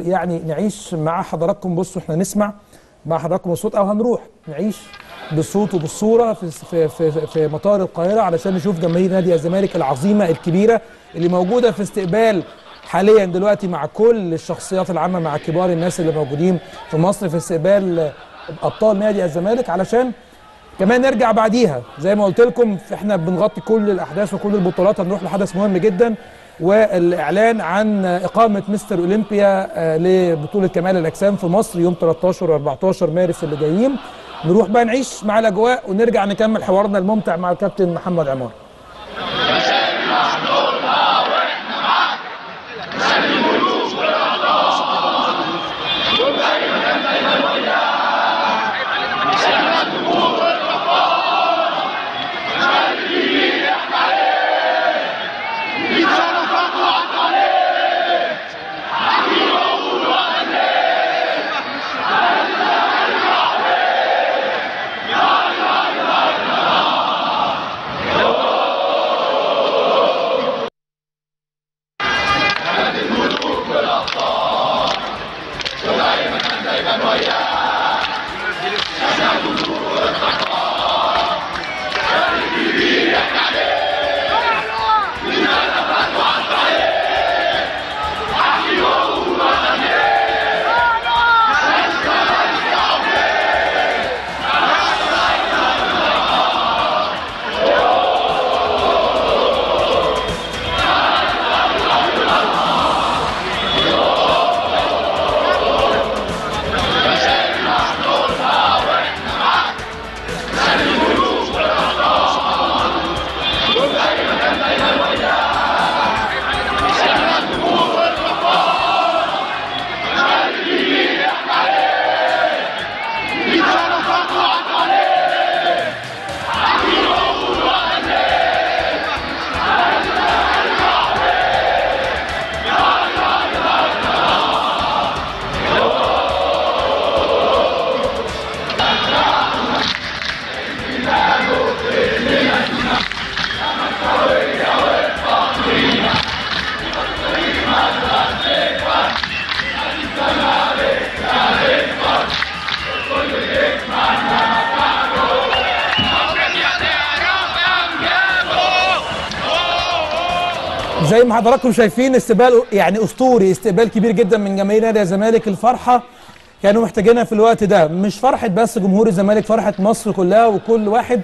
يعني نعيش مع حضراتكم. بصوا إحنا نسمع مع حضراتكم الصوت أو هنروح نعيش بالصوت وبالصورة في في في, في مطار القاهرة علشان نشوف جماهير نادي الزمالك العظيمة الكبيرة اللي موجودة في استقبال حاليا دلوقتي مع كل الشخصيات العامة مع كبار الناس اللي موجودين في مصر في استقبال أبطال نادي الزمالك. علشان كمان نرجع بعديها زي ما قلت لكم إحنا بنغطي كل الأحداث وكل البطولات. هنروح لحدث مهم جدا. والإعلان عن إقامة مستر أولمبيا لبطولة كمال الأجسام في مصر يوم 13 و14 مارس اللي جايين. نروح بقى نعيش مع الأجواء ونرجع نكمل حوارنا الممتع مع الكابتن محمد عمار. زي ما حضراتكم شايفين استقبال يعني أسطوري استقبال كبير جدا من جماهير نادي الزمالك. الفرحة كانوا محتاجينها في الوقت ده. مش فرحة بس جمهور الزمالك فرحة مصر كلها وكل واحد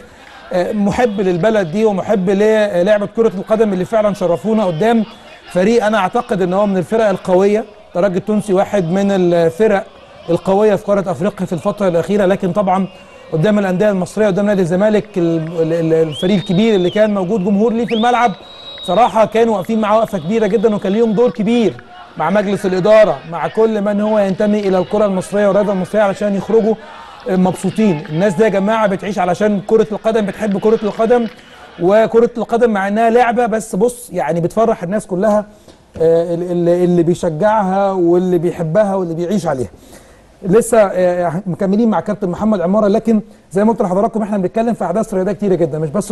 محب للبلد دي ومحب للعبه كرة القدم اللي فعلا شرفونا قدام فريق أنا أعتقد إن هو من الفرق القوية. الترجي التونسي واحد من الفرق القوية في قاره أفريقيا في الفترة الأخيرة. لكن طبعا قدام الأندية المصرية قدام نادي الزمالك الفريق الكبير اللي كان موجود جمهور ليه في الملعب صراحة كانوا واقفين معاه وقفة كبيرة جدا وكان ليهم دور كبير مع مجلس الإدارة مع كل من هو ينتمي إلى الكرة المصرية والرياضة المصرية علشان يخرجوا مبسوطين. الناس دي يا جماعة بتعيش علشان كرة القدم بتحب كرة القدم وكرة القدم مع إنها لعبة بس بص يعني بتفرح الناس كلها اللي بيشجعها واللي بيحبها واللي بيعيش عليها. لسه مكملين مع كابتن محمد عمارة لكن زي ما قلت لحضراتكم إحنا بنتكلم في أحداث رياضية كتيرة جدا مش بس